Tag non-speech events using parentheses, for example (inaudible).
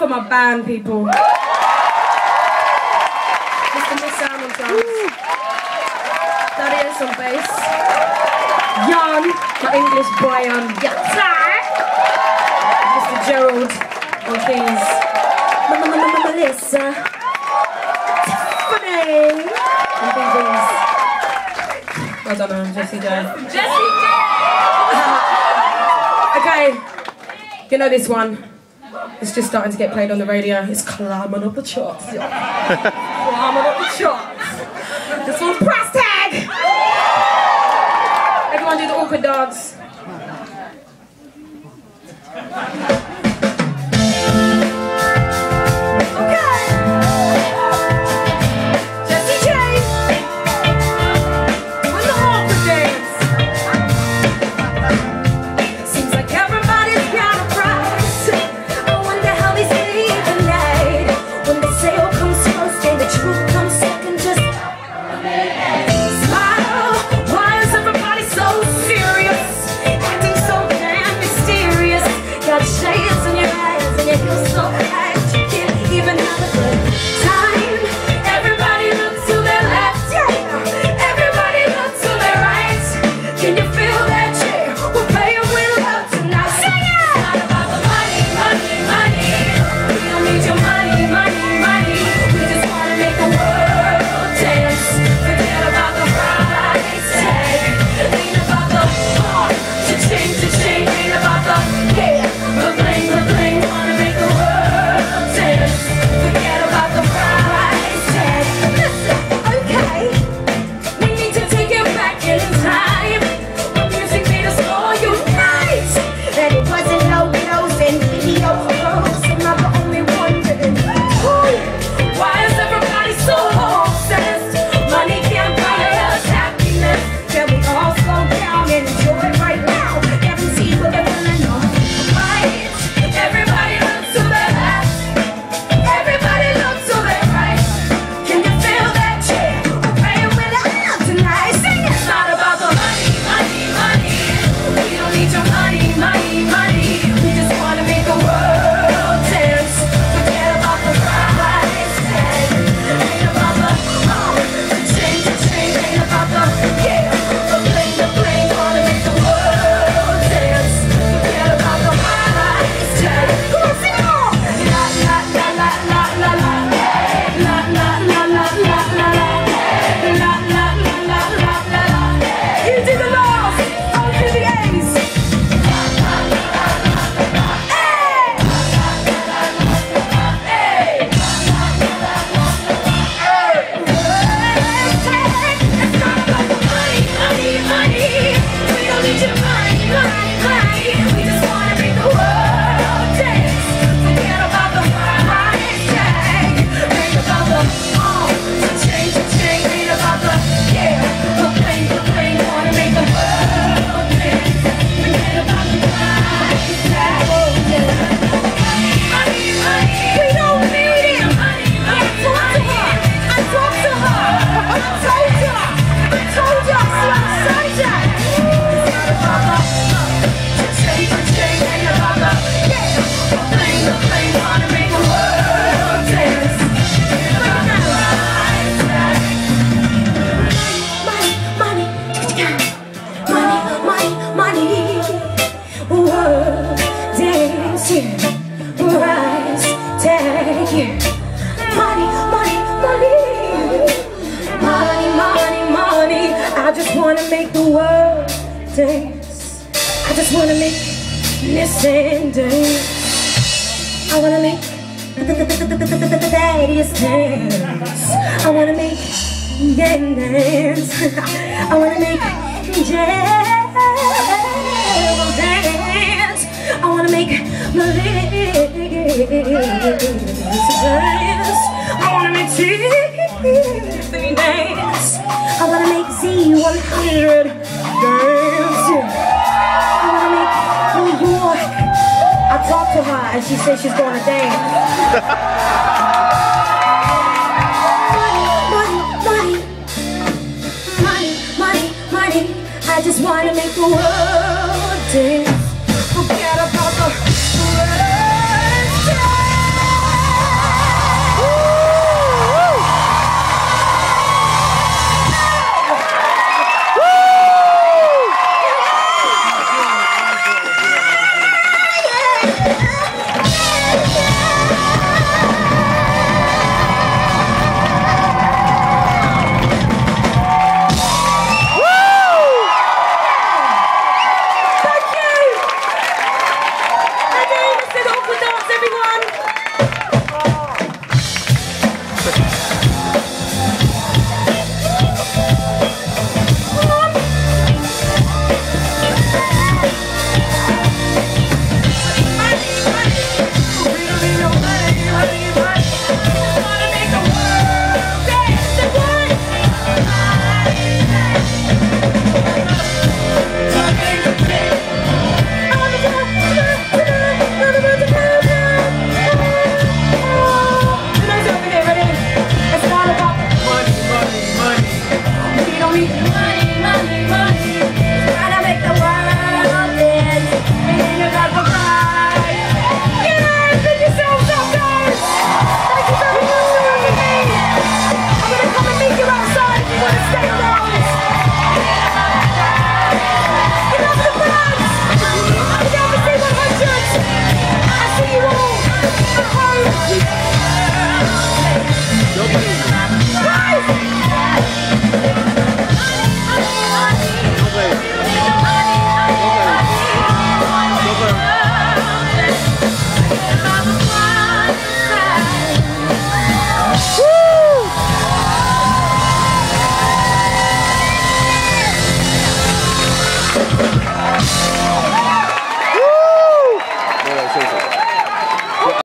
for my band, people. Mr. Miss Sound on drums. Daddy is on bass. Jan, my English boy on guitar. Mr. Gerald on keys. Melissa. Tiffany. I don't know, Jessie J. Jessie J! (laughs) okay, you know this one. It's just starting to get played on the radio. It's climbing up the charts, climbing up the charts. This one's price tag. Everyone do the awkward dance. just wanna make the world dance. I just wanna make listen dance. I wanna make daddy's dance. I wanna make gang (laughs) dance. I wanna make jail dance. I wanna make malignant dance. I wanna make tea. see you 100 girls. I wanna make New York. I talked to her and she said she's gonna dance. (laughs) Everybody.